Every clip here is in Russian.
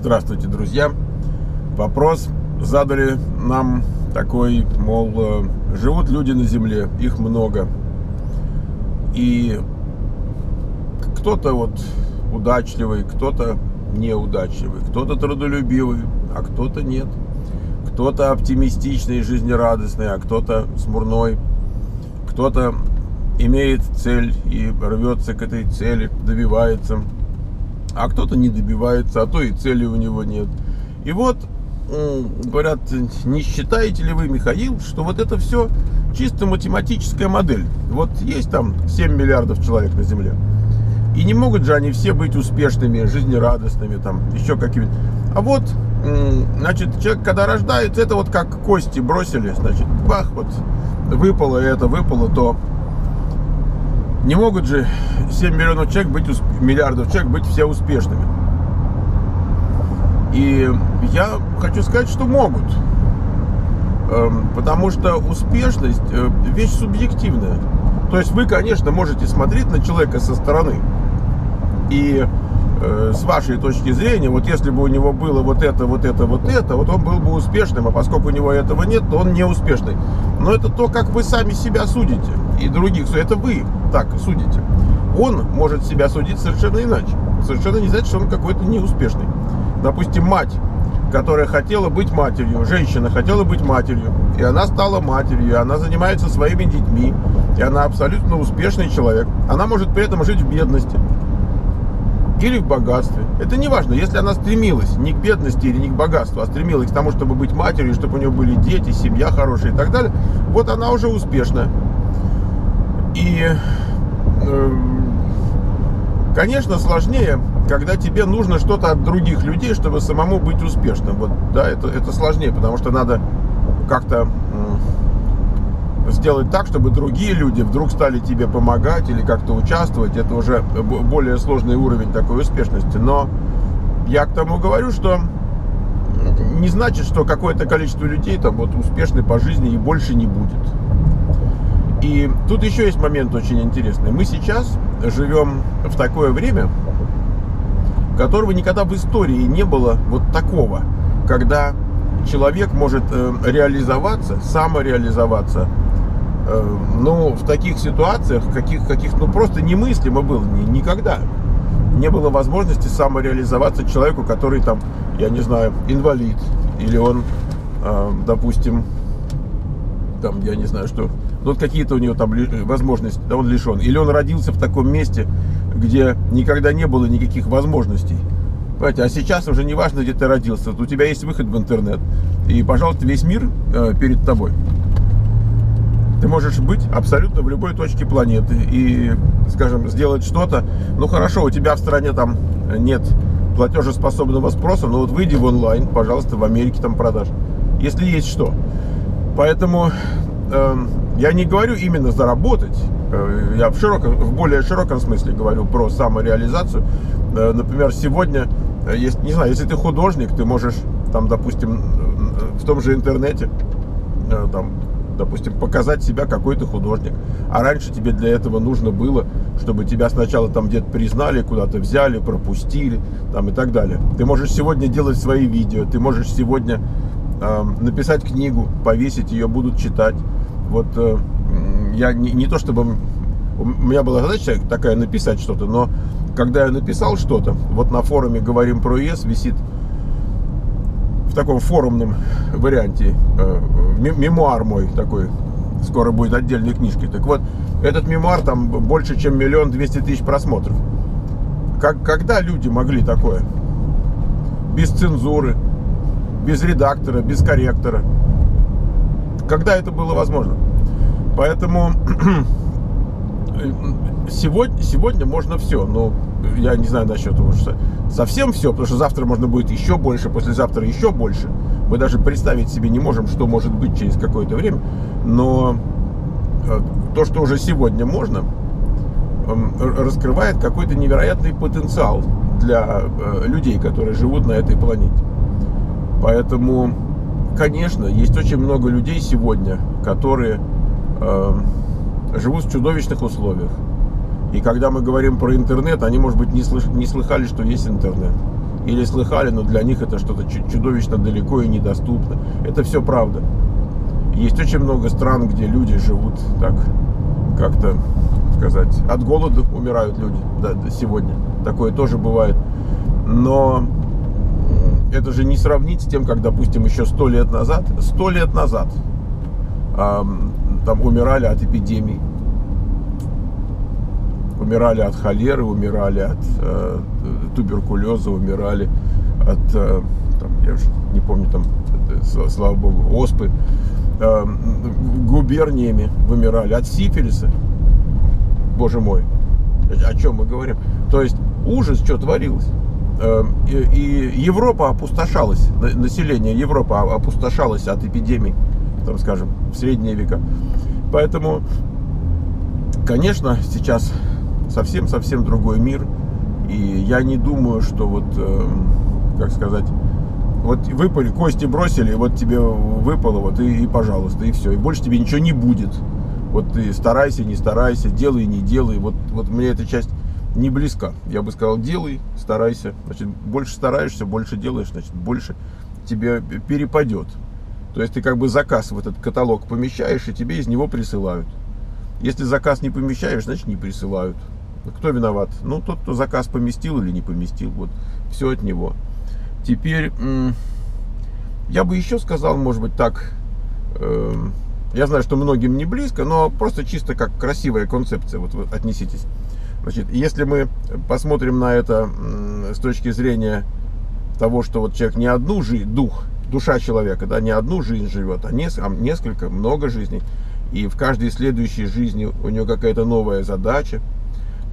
Здравствуйте, друзья. Вопрос задали нам такой, мол, э, живут люди на Земле, их много. И кто-то вот удачливый, кто-то неудачливый, кто-то трудолюбивый, а кто-то нет. Кто-то оптимистичный, жизнерадостный, а кто-то смурной. Кто-то имеет цель и рвется к этой цели, добивается а кто-то не добивается, а то и цели у него нет. И вот говорят, не считаете ли вы, Михаил, что вот это все чисто математическая модель? Вот есть там 7 миллиардов человек на Земле. И не могут же они все быть успешными, жизнерадостными, там, еще какими-то. А вот, значит, человек, когда рождается, это вот как кости бросили, значит, бах, вот выпало это, выпало то. Не могут же 7 миллионов человек быть, миллиардов человек быть все успешными. И я хочу сказать, что могут. Эм, потому что успешность э, вещь субъективная. То есть вы, конечно, можете смотреть на человека со стороны. И э, с вашей точки зрения, вот если бы у него было вот это, вот это, вот это, вот он был бы успешным, а поскольку у него этого нет, то он не успешный. Но это то, как вы сами себя судите и других. Это вы так судите. Он может себя судить совершенно иначе. Совершенно не значит, что он какой-то неуспешный. Допустим, мать, которая хотела быть матерью, женщина хотела быть матерью, и она стала матерью, и она занимается своими детьми, и она абсолютно успешный человек. Она может при этом жить в бедности или в богатстве. Это не важно, если она стремилась не к бедности или не к богатству, а стремилась к тому, чтобы быть матерью, чтобы у нее были дети, семья хорошая и так далее, вот она уже успешная. И, э, конечно, сложнее, когда тебе нужно что-то от других людей, чтобы самому быть успешным. Вот, да, это, это сложнее, потому что надо как-то сделать так, чтобы другие люди вдруг стали тебе помогать или как-то участвовать. Это уже более сложный уровень такой успешности. Но я к тому говорю, что не значит, что какое-то количество людей там вот успешны по жизни и больше не будет. И тут еще есть момент очень интересный. Мы сейчас живем в такое время, которого никогда в истории не было вот такого, когда человек может э, реализоваться, самореализоваться, ну, в таких ситуациях, каких, каких ну, просто немыслимо было ни, никогда. Не было возможности самореализоваться человеку, который там, я не знаю, инвалид, или он, э, допустим, там, я не знаю, что, вот какие-то у него там возможности, да, он лишен. Или он родился в таком месте, где никогда не было никаких возможностей. Понимаете, а сейчас уже не важно, где ты родился, у тебя есть выход в интернет. И, пожалуйста, весь мир э, перед тобой. Ты можешь быть абсолютно в любой точке планеты и, скажем, сделать что-то. Ну хорошо, у тебя в стране там нет платежеспособного спроса, но вот выйди в онлайн, пожалуйста, в Америке там продашь. Если есть что. Поэтому э, я не говорю именно заработать, э, я в, широком, в более широком смысле говорю про самореализацию. Э, например, сегодня, э, есть, не знаю, если ты художник, ты можешь там, допустим, в том же интернете, там, допустим, показать себя какой то художник. А раньше тебе для этого нужно было, чтобы тебя сначала там где-то признали, куда-то взяли, пропустили, там и так далее. Ты можешь сегодня делать свои видео, ты можешь сегодня э, написать книгу, повесить ее, будут читать. Вот э, я не, не то чтобы у меня была задача такая написать что-то, но когда я написал что-то, вот на форуме говорим про ЕС висит в таком форумном варианте э, мемуар мой такой, скоро будет отдельной книжкой. Так вот, этот мемуар там больше, чем миллион двести тысяч просмотров. Как, когда люди могли такое? Без цензуры, без редактора, без корректора. Когда это было возможно? Поэтому сегодня, сегодня можно все, но я не знаю насчет того, что совсем все, потому что завтра можно будет еще больше, послезавтра еще больше. Мы даже представить себе не можем, что может быть через какое-то время. Но э, то, что уже сегодня можно, эм, раскрывает какой-то невероятный потенциал для э, людей, которые живут на этой планете. Поэтому, конечно, есть очень много людей сегодня, которые живут в чудовищных условиях. И когда мы говорим про интернет, они, может быть, не, слыш, не слыхали, что есть интернет. или слыхали, но для них это что-то чудовищно далеко и недоступно. Это все правда. Есть очень много стран, где люди живут так, как-то сказать, от голода умирают люди да, сегодня. Такое тоже бывает. Но это же не сравнить с тем, как, допустим, еще сто лет назад, сто лет назад эм, там умирали от эпидемий, умирали от холеры, умирали от э, туберкулеза, умирали от, э, там, я уже не помню, там, э, слава богу, оспы, э, губерниями вымирали, от сифилиса, боже мой, о чем мы говорим. То есть ужас, что творилось. Эм, и Европа опустошалась, население Европы опустошалось от эпидемий, там, скажем, в средние века. Поэтому, конечно, сейчас совсем-совсем другой мир. И я не думаю, что вот, эм, как сказать, вот выпали, кости бросили, вот тебе выпало, вот и, и пожалуйста, и все. И больше тебе ничего не будет. Вот ты старайся, не старайся, делай, не делай. Вот, вот мне эта часть не близка. Я бы сказал, делай, старайся. Значит, больше стараешься, больше делаешь, значит, больше тебе перепадет. То есть ты как бы заказ в этот каталог помещаешь, и тебе из него присылают. Если заказ не помещаешь, значит не присылают. Кто виноват? Ну, тот, кто заказ поместил или не поместил. Вот, все от него. Теперь, я бы еще сказал, может быть, так, эм, я знаю, что многим не близко, но просто чисто как красивая концепция, вот вы отнеситесь. Значит, если мы посмотрим на это с точки зрения того, что вот человек не одну жизнь, дух, душа человека, да, не одну жизнь живет, а несколько, много жизней, и в каждой следующей жизни у него какая-то новая задача,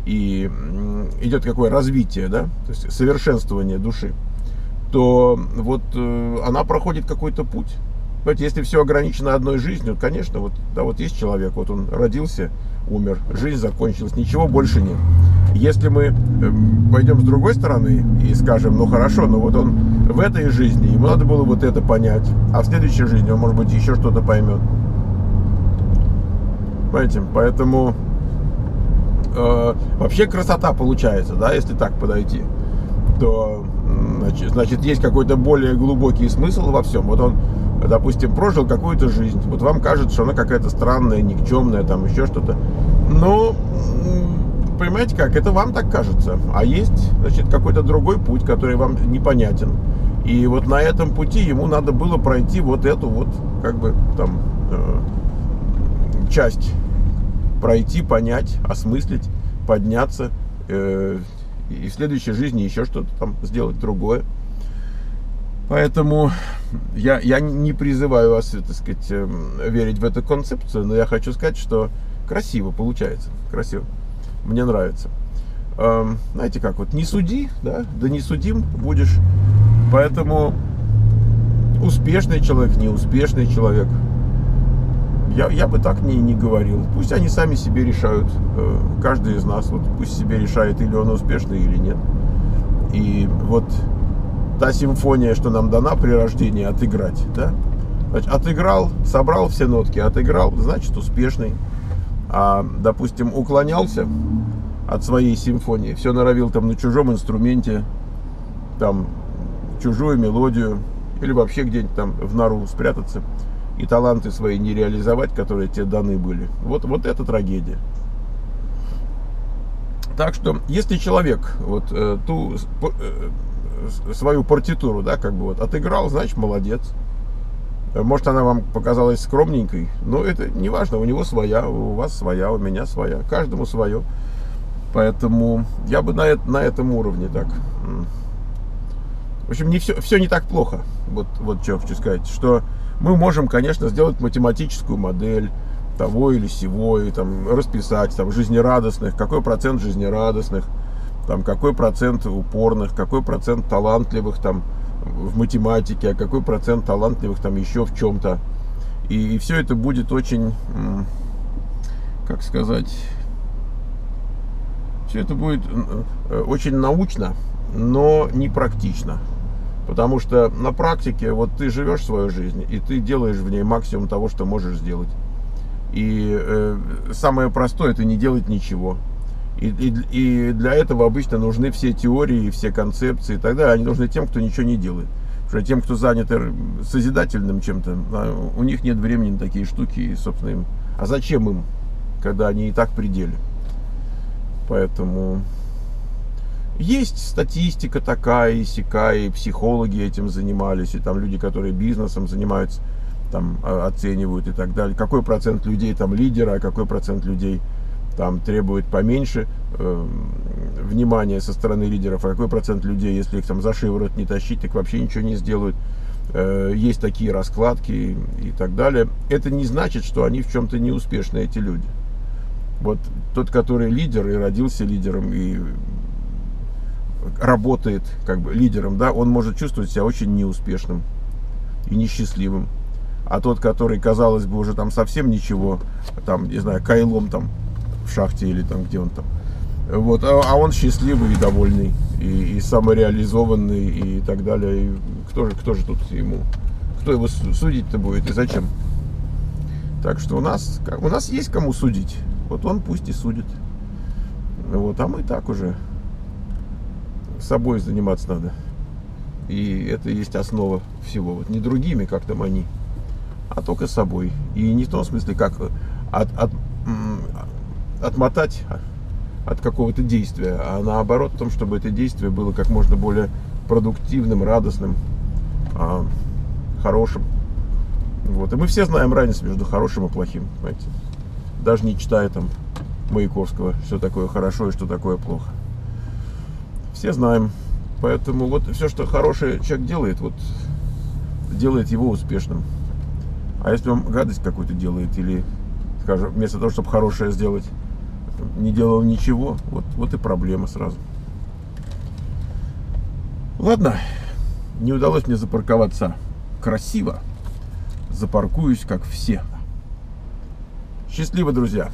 и идет какое развитие, да, то есть совершенствование души, то вот э, она проходит какой-то путь. Понимаете, если все ограничено одной жизнью, конечно, вот, да, вот есть человек, вот он родился, умер, жизнь закончилась, ничего больше нет. Если мы эм, пойдем с другой стороны и скажем, ну хорошо, но вот он в этой жизни, ему надо было вот это понять, а в следующей жизни он, может быть, еще что-то поймет. Понимаете, поэтому э, вообще красота получается, да, если так подойти, то значит, значит есть какой-то более глубокий смысл во всем. Вот он допустим, прожил какую-то жизнь, вот вам кажется, что она какая-то странная, никчемная, там еще что-то. Но, понимаете как, это вам так кажется. А есть, значит, какой-то другой путь, который вам непонятен. И вот на этом пути ему надо было пройти вот эту вот, как бы, там, э, часть. Пройти, понять, осмыслить, подняться. Э, и в следующей жизни еще что-то там сделать другое. Поэтому я, я не призываю вас, так сказать, эм, верить в эту концепцию, но я хочу сказать, что красиво получается, красиво. Мне нравится. Эм, знаете как, вот не суди, да, да не судим будешь. Поэтому успешный человек, неуспешный человек, я, я бы так не, не говорил. Пусть они сами себе решают, э, каждый из нас, вот пусть себе решает, или он успешный, или нет. И вот та симфония, что нам дана при рождении, отыграть, да? Отыграл, собрал все нотки, отыграл, значит успешный. А, допустим, уклонялся от своей симфонии, все норовил там на чужом инструменте, там чужую мелодию, или вообще где-нибудь там в нору спрятаться и таланты свои не реализовать, которые тебе даны были. Вот, вот это трагедия. Так что, если человек вот э, ту э, свою партитуру, да, как бы вот отыграл, значит, молодец. Может, она вам показалась скромненькой, но это не важно, у него своя, у вас своя, у меня своя, каждому свое. Поэтому я бы на, на этом уровне так. В общем, не все, все не так плохо. Вот, вот что хочу сказать, что мы можем, конечно, сделать математическую модель того или сего, и там расписать там жизнерадостных, какой процент жизнерадостных, там какой процент упорных, какой процент талантливых там в математике, а какой процент талантливых там еще в чем-то. И, и все это будет очень, как сказать, все это будет э, очень научно, но не практично. Потому что на практике вот ты живешь свою жизнь, и ты делаешь в ней максимум того, что можешь сделать. И э, самое простое это не делать ничего И, и, и для этого обычно нужны все теории, все концепции и так далее. Они нужны тем, кто ничего не делает. Что тем, кто занят созидательным чем-то, а у них нет времени на такие штуки, и, собственно, им... А зачем им, когда они и так пределе? Поэтому есть статистика такая, и сякая, и психологи этим занимались, и там люди, которые бизнесом занимаются, там а, оценивают и так далее. Какой процент людей там лидера, а какой процент людей там требует поменьше э, внимания со стороны лидеров, а какой процент людей, если их там за шиворот не тащить, так вообще ничего не сделают. Э, есть такие раскладки и, и так далее. Это не значит, что они в чем-то не успешны, эти люди. Вот тот, который лидер и родился лидером, и работает как бы лидером, да, он может чувствовать себя очень неуспешным и несчастливым. А тот, который, казалось бы, уже там совсем ничего, там, не знаю, кайлом там в шахте или там где он там, вот, а, а он счастливый и довольный, и, и самореализованный и так далее. И кто же, кто же тут ему, кто его судить-то будет и зачем? Так что у нас, у нас есть кому судить. Вот он пусть и судит. Вот, а мы так уже собой заниматься надо. И это есть основа всего. Вот не другими, как там они, а только собой. И не в том смысле, как от, от, отмотать от какого-то действия, а наоборот в том, чтобы это действие было как можно более продуктивным, радостным, а, хорошим. Вот. И мы все знаем разницу между хорошим и плохим. Понимаете? Даже не читая там Маяковского, что такое хорошо и что такое плохо все знаем. Поэтому вот все, что хороший человек делает, вот делает его успешным. А если он гадость какую-то делает или, скажем, вместо того, чтобы хорошее сделать, не делал ничего, вот, вот и проблема сразу. Ладно, не удалось мне запарковаться красиво. Запаркуюсь, как все. Счастливо, друзья!